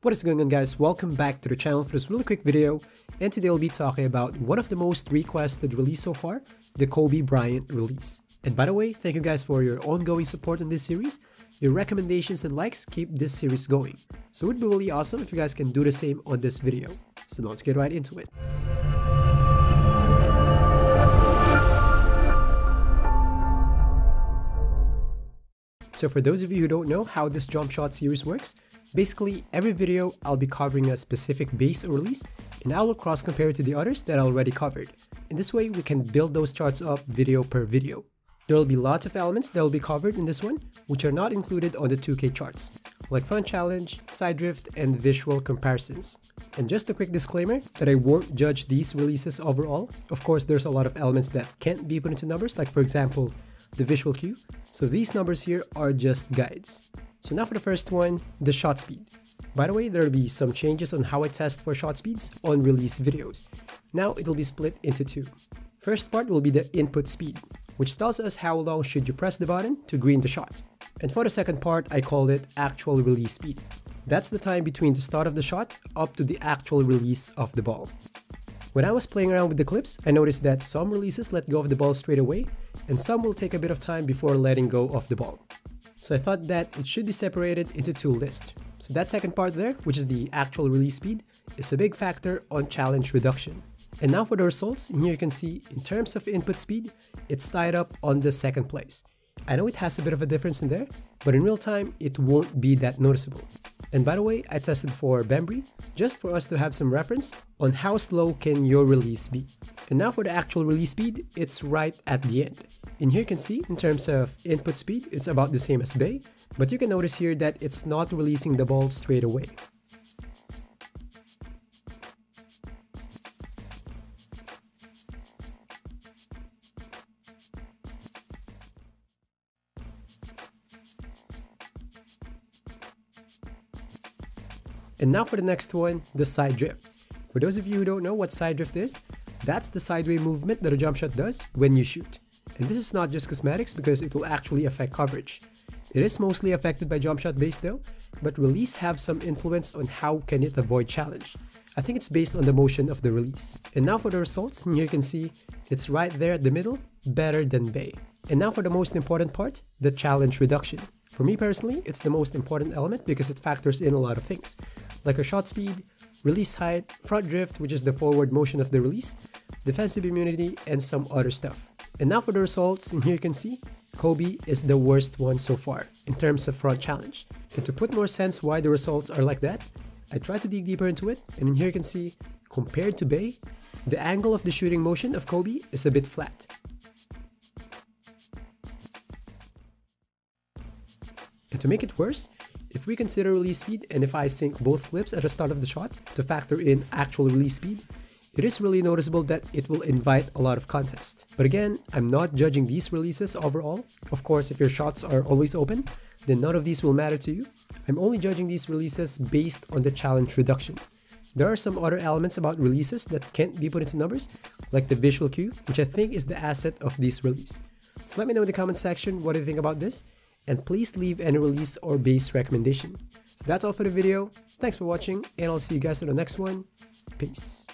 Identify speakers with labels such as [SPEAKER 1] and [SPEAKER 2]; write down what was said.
[SPEAKER 1] What is going on guys, welcome back to the channel for this really quick video and today we'll be talking about one of the most requested release so far, the Kobe Bryant release. And by the way, thank you guys for your ongoing support in this series. Your recommendations and likes keep this series going. So it would be really awesome if you guys can do the same on this video. So let's get right into it. So for those of you who don't know how this jump shot series works, basically every video I'll be covering a specific base or release and I will cross compare it to the others that I already covered. In this way we can build those charts up video per video. There will be lots of elements that will be covered in this one which are not included on the 2K charts, like front challenge, side drift, and visual comparisons. And just a quick disclaimer that I won't judge these releases overall. Of course there's a lot of elements that can't be put into numbers like for example the visual cue so these numbers here are just guides. So now for the first one, the shot speed. By the way, there will be some changes on how I test for shot speeds on release videos. Now it will be split into two. First part will be the input speed, which tells us how long should you press the button to green the shot. And for the second part, I call it actual release speed. That's the time between the start of the shot up to the actual release of the ball. When I was playing around with the clips, I noticed that some releases let go of the ball straight away, and some will take a bit of time before letting go of the ball. So I thought that it should be separated into two lists. So that second part there, which is the actual release speed, is a big factor on challenge reduction. And now for the results, here you can see, in terms of input speed, it's tied up on the second place. I know it has a bit of a difference in there, but in real time, it won't be that noticeable. And by the way, I tested for Bembury, just for us to have some reference on how slow can your release be. And now for the actual release speed, it's right at the end. And here you can see, in terms of input speed, it's about the same as Bay, but you can notice here that it's not releasing the ball straight away. And now for the next one, the side drift. For those of you who don't know what side drift is, that's the sideway movement that a jump shot does when you shoot. And this is not just cosmetics because it will actually affect coverage. It is mostly affected by jump shot base though, but release have some influence on how can it avoid challenge. I think it's based on the motion of the release. And now for the results, here you can see it's right there at the middle, better than Bay. And now for the most important part, the challenge reduction. For me personally, it's the most important element because it factors in a lot of things, like a shot speed, release height, front drift, which is the forward motion of the release, defensive immunity, and some other stuff. And now for the results, and here you can see, Kobe is the worst one so far in terms of front challenge. And to put more sense why the results are like that, I tried to dig deeper into it, and in here you can see, compared to Bay, the angle of the shooting motion of Kobe is a bit flat. And to make it worse, if we consider release speed and if I sync both clips at the start of the shot to factor in actual release speed, it is really noticeable that it will invite a lot of contest. But again, I'm not judging these releases overall. Of course, if your shots are always open, then none of these will matter to you. I'm only judging these releases based on the challenge reduction. There are some other elements about releases that can't be put into numbers, like the visual cue, which I think is the asset of this release. So let me know in the comment section what do you think about this, and please leave any release or base recommendation. So that's all for the video. Thanks for watching and I'll see you guys in the next one. Peace.